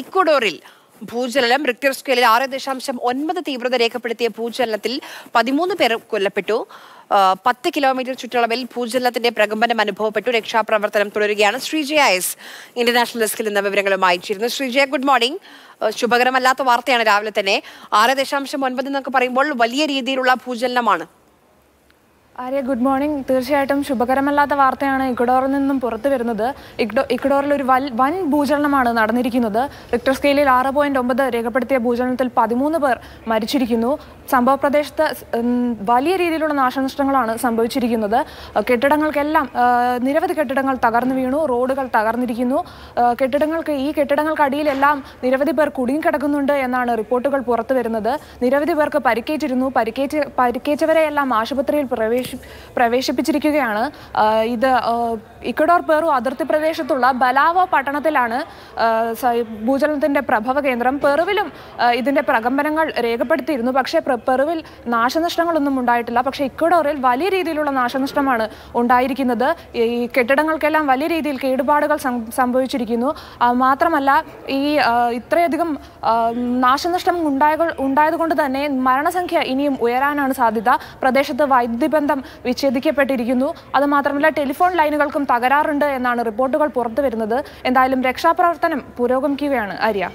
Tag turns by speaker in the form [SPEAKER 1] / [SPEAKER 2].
[SPEAKER 1] ഇക്വഡോറിൽ ഭൂചലനം റിക്ടർ സ്കെയിലിൽ ആറ് ദശാംശം ഒൻപത് തീവ്രത രേഖപ്പെടുത്തിയ ഭൂചലനത്തിൽ പതിമൂന്ന് പേർ കൊല്ലപ്പെട്ടു. പത്ത് കിലോമീറ്റർ ചുറ്റളവിൽ ഭൂചലനത്തിന്റെ പ്രകമ്പനം അനുഭവപ്പെട്ടു. രക്ഷാപ്രവർത്തനം തുടരുകയാണ്. ശ്രീജയ എസ് ഇന്റർനാഷണൽ ഡെസ്കിൽ നിന്ന് വിവരങ്ങളുമായി ചേരുന്നു. Sreejaya good morning. ശുഭകരമല്ലാത്ത വാർത്തയാണ് രാവിലെ തന്നെ. ആറ് ദശാംശം ഒൻപത് എന്നൊക്കെ പറയുമ്പോൾ വലിയ രീതിയിലുള്ള ഭൂചലനമാണ്
[SPEAKER 2] ആര്യ ഗുഡ് മോർണിംഗ് തീർച്ചയായിട്ടും ശുഭകരമല്ലാത്ത വാർത്തയാണ് ഇക്വഡോറിൽ നിന്നും പുറത്തു വരുന്നത്. ഇക്ഡോ ഇക്വഡോറിൽ ഒരു വൽ വൻ ഭൂചലനമാണ് നടന്നിരിക്കുന്നത്. റിക്ടർ സ്കെയിലിൽ ആറ് പോയിന്റ് ഒമ്പത് രേഖപ്പെടുത്തിയ ഭൂചലനത്തിൽ പതിമൂന്ന് പേർ മരിച്ചിരിക്കുന്നു. സംഭവ പ്രദേശത്ത് വലിയ രീതിയിലുള്ള നാശനഷ്ടങ്ങളാണ് സംഭവിച്ചിരിക്കുന്നത്. കെട്ടിടങ്ങൾക്കെല്ലാം നിരവധി കെട്ടിടങ്ങൾ തകർന്നു വീണു റോഡുകൾ തകർന്നിരിക്കുന്നു. കെട്ടിടങ്ങൾക്ക് ഈ കെട്ടിടങ്ങൾക്കടിയിലെല്ലാം നിരവധി പേർ കുടുങ്ങിക്കിടക്കുന്നുണ്ട് എന്നാണ് റിപ്പോർട്ടുകൾ പുറത്തു വരുന്നത്. നിരവധി പേർക്ക് പരിക്കേറ്റിരുന്നു. പരിക്കേറ്റ് പരിക്കേറ്റവരെയെല്ലാം ആശുപത്രിയിൽ പ്രവേശി പ്രവേശിപ്പിച്ചിരിക്കുകയാണ്. ഇത് ഇക്വഡോർ പെറു അതിർത്തി പ്രദേശത്തുള്ള ബലാവോ പട്ടണത്തിലാണ് ഭൂചലനത്തിന്റെ പ്രഭവ കേന്ദ്രം. പെറുവിലും ഇതിന്റെ പ്രകമ്പനങ്ങൾ രേഖപ്പെടുത്തിയിരുന്നു. പക്ഷേ പെറുവിൽ നാശനഷ്ടങ്ങളൊന്നും ഉണ്ടായിട്ടില്ല. പക്ഷേ ഇക്വഡോറിൽ വലിയ രീതിയിലുള്ള നാശനഷ്ടമാണ് ഉണ്ടായിരിക്കുന്നത്. ഈ കെട്ടിടങ്ങൾക്കെല്ലാം വലിയ രീതിയിൽ കേടുപാടുകൾ സംഭവിച്ചിരിക്കുന്നു. മാത്രമല്ല ഈ ഇത്രയധികം നാശനഷ്ടം ഉണ്ടായ ഉണ്ടായതുകൊണ്ട് തന്നെ മരണസംഖ്യ ഇനിയും ഉയരാനാണ് സാധ്യത. പ്രദേശത്ത് വൈദ്യുതി ബന്ധം വിച്ഛേദിക്കപ്പെട്ടിരിക്കുന്നു. അതുമാത്രമല്ല ടെലിഫോൺ ലൈനുകൾക്കും തകരാറുണ്ട് എന്നാണ് റിപ്പോർട്ടുകൾ പുറത്തു വരുന്നത് എന്തായാലും രക്ഷാപ്രവർത്തനം പുരോഗമിക്കുകയാണ് ആര്യ.